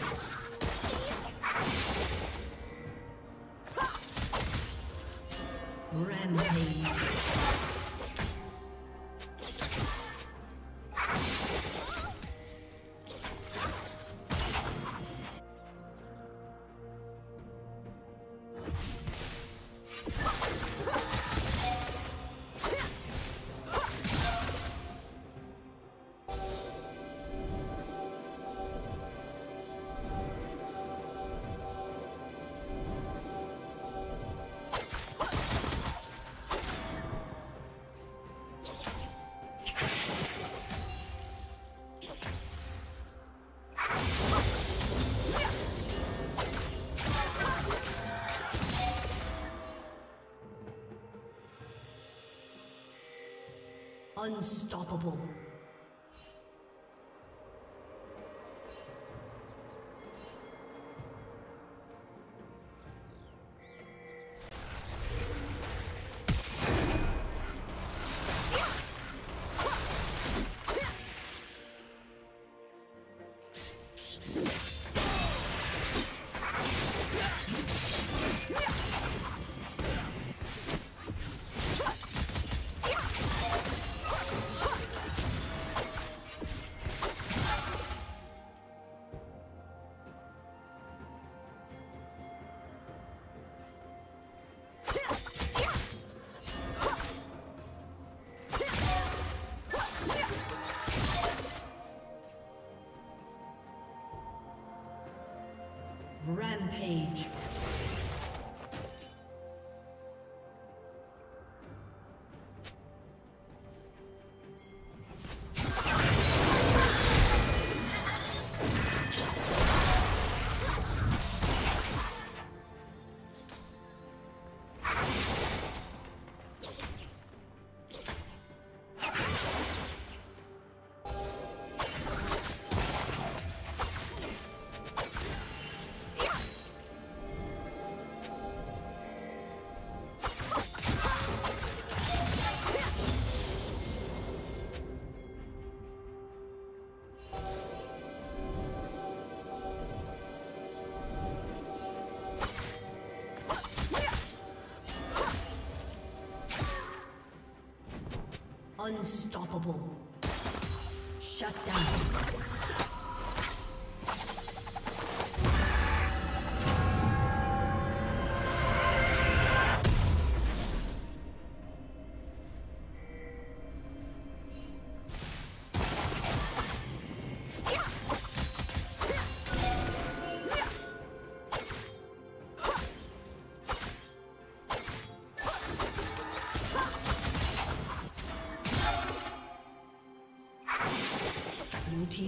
Let's go. Unstoppable. Unstoppable.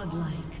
Godlike.